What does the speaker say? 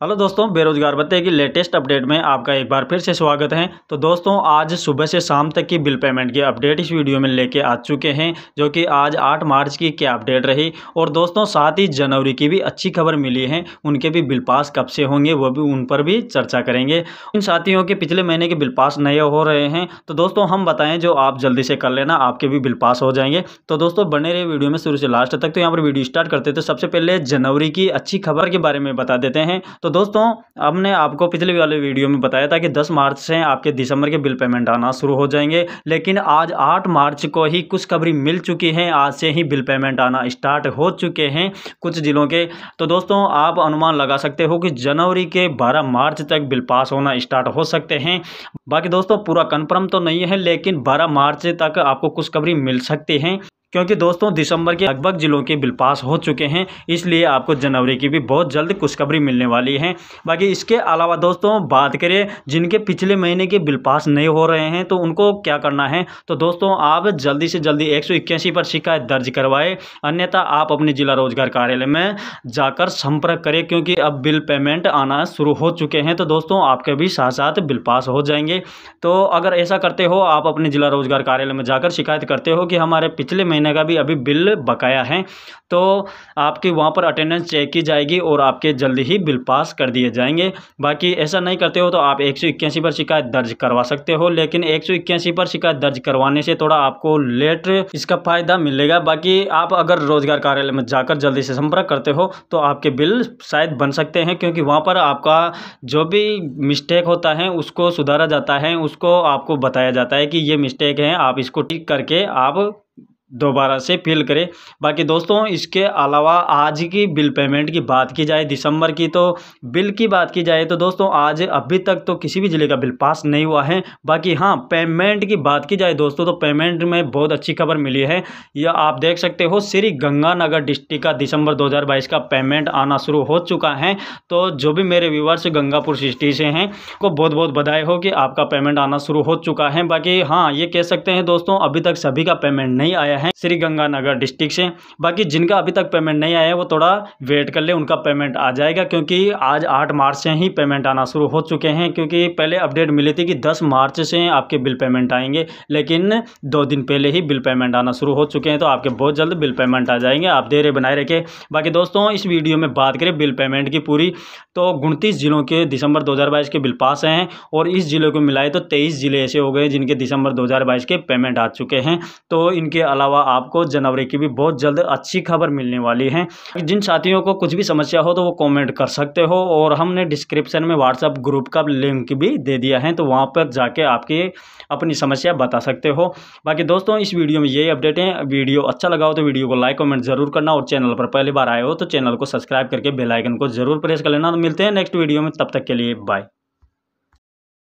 Hello दोस्तों, बेरोजगार भत्ते की लेटेस्ट अपडेट में आपका एक बार फिर से स्वागत है। तो दोस्तों, आज सुबह से शाम तक की बिल पेमेंट की अपडेट इस वीडियो में लेके आ चुके हैं, जो कि आज 8 मार्च की क्या अपडेट रही। और दोस्तों साथ ही जनवरी की भी अच्छी खबर मिली है, उनके भी बिल पास कब से होंगे, वो भी उन पर भी चर्चा करेंगे। उन साथियों के पिछले महीने के बिल पास नए हो रहे हैं तो दोस्तों, हम बताएँ जो आप जल्दी से कर लेना, आपके भी बिल पास हो जाएँगे। तो दोस्तों, बने रहे वीडियो में शुरू से लास्ट तक तो यहाँ पर वीडियो स्टार्ट करते थे सबसे पहले जनवरी की अच्छी खबर के बारे में बता देते हैं। तो दोस्तों हमने आपको पिछले वाले वीडियो में बताया था कि 10 मार्च से आपके दिसंबर के बिल पेमेंट आना शुरू हो जाएँगे, लेकिन आज 8 मार्च को ही कुछ खबरी मिल चुकी हैं, आज से ही बिल पेमेंट आना स्टार्ट हो चुके हैं कुछ जिलों के। तो दोस्तों, आप अनुमान लगा सकते हो कि जनवरी के बारह मार्च तक बिल पास होना स्टार्ट हो सकते हैं। बाकी दोस्तों, पूरा कन्फर्म तो नहीं है, लेकिन बारह मार्च तक आपको कुछ खबरी मिल सकती हैं। क्योंकि दोस्तों, दिसंबर के लगभग जिलों के बिल पास हो चुके हैं, इसलिए आपको जनवरी की भी बहुत जल्द खुशखबरी मिलने वाली है। बाकी इसके अलावा दोस्तों, बात करें, जिनके पिछले महीने के बिल पास नहीं हो रहे हैं तो उनको क्या करना है? तो दोस्तों, आप जल्दी से जल्दी एक सौ इक्यासी पर शिकायत दर्ज करवाए, अन्यथा आप अपने जिला रोज़गार कार्यालय में जाकर संपर्क करें, क्योंकि अब बिल पेमेंट आना शुरू हो चुके हैं तो दोस्तों, आपके भी साथ साथ बिल पास हो जाएँगे। तो अगर ऐसा करते हो, आप अपने जिला रोज़गार कार्यालय में जाकर शिकायत करते हो कि हमारे पिछले महीने का भी अभी बिल बकाया है तो आपकी वहाँ पर अटेंडेंस चेक की जाएगी और आपके जल्दी ही बिल पास कर दिए जाएँगे। बाकी ऐसा नहीं करते हो तो आप एक सौ इक्यासी पर शिकायत दर्ज करवा सकते हो, लेकिन एक सौ इक्यासी पर शिकायत दर्ज करवाने से थोड़ा आपको लेट इसका फ़ायदा मिलेगा। बाकी आप अगर रोज़गार कार्यालय में जाकर जल्दी से संपर्क करते हो तो आपके बिल शायद बन सकते हैं, क्योंकि वहाँ पर आपका जो भी मिस्टेक होता है उसको सुधारा जाता है, उसको आपको बताया जाता है कि ये मिस्टेक है, आप इसको ठीक करके आप दोबारा से फिल करें। बाकी दोस्तों, इसके अलावा आज की बिल पेमेंट की बात की जाए, दिसंबर की तो बिल की बात की जाए तो दोस्तों, आज अभी तक तो किसी भी ज़िले का बिल पास नहीं हुआ है। बाकी हाँ पेमेंट की बात की जाए दोस्तों तो पेमेंट में बहुत अच्छी खबर मिली है। यह आप देख सकते हो, श्री गंगानगर डिस्ट्रिक्ट का दिसंबर दो हज़ार बाईस का पेमेंट आना शुरू हो चुका है। तो जो भी मेरे व्यूवर्स गंगापुर सिटी से हैं, को बहुत बहुत बधाई हो कि आपका पेमेंट आना शुरू हो चुका है। बाकी हाँ ये कह सकते हैं दोस्तों, अभी तक सभी का पेमेंट नहीं आया आया है। श्री गंगानगर डिस्ट्रिक्ट से। बाकी जिनका अभी तक पेमेंट नहीं आया है, वो थोड़ा वेट कर ले, उनका पेमेंट आ जाएगा, क्योंकि आज आठ मार्च से ही पेमेंट आना शुरू हो चुके हैं, क्योंकि पहले अपडेट मिली थी कि दस मार्च से आपके बिल पेमेंट आएँगे, लेकिन दो दिन पहले ही बिल पेमेंट आना शुरू हो चुके हैं तो आपके बहुत जल्द बिल पेमेंट आ जाएँगे, आप देर बनाए रखें बाकी दोस्तों, इस वीडियो में बात करें बिल पेमेंट की पूरी तो उनतीस जिलों के दिसंबर 2022 के बिल पास हैं, और इस जिलों को मिलाए तो तेईस ज़िले ऐसे हो गए जिनके दिसंबर 2022 के पेमेंट आ चुके हैं तो इनके अलावा आपको जनवरी की भी बहुत जल्द अच्छी खबर मिलने वाली है। जिन साथियों को कुछ भी समस्या हो तो वो कॉमेंट कर सकते हो और हमने डिस्क्रिप्शन में व्हाट्सअप ग्रुप का लिंक भी दे दिया है तो वहाँ पर जाके आपकी अपनी समस्या बता सकते हो। बाकी दोस्तों, इस वीडियो में यही अपडेट है। वीडियो अच्छा लगा हो तो वीडियो को लाइक कमेंट ज़रूर करना और चैनल पर पहली बार आए हो तो चैनल को सब्सक्राइब करके बेलाइकन को ज़रूर प्रेस कर लेना। तो मिलते हैं नेक्स्ट वीडियो में, तब तक के लिए बाय